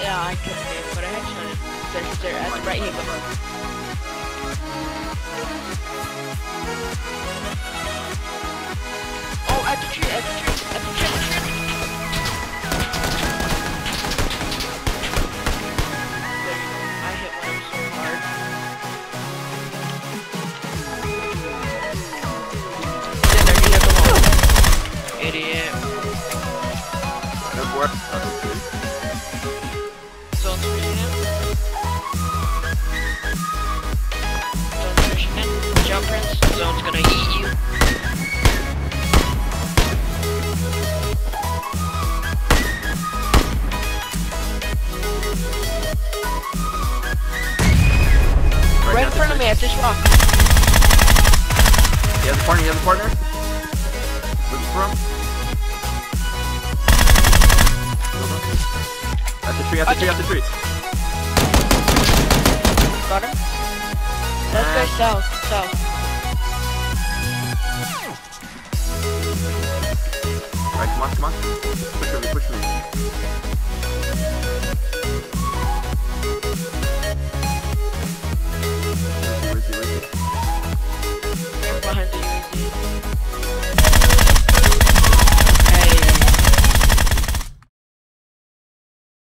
Yeah, I killed him, but I headshot him. There's, there's, that's right here. Idiot. Good work. That's good. Zone's pushing in. Zone's pushing in. Jump Prince. Zone's gonna eat you. Right in front of me at this rock. He has a partner. He has a partner. Looking for tree. At the tree. At the tree. Got him. Let's go south, south. Alright, come on, come on. Push me, push me.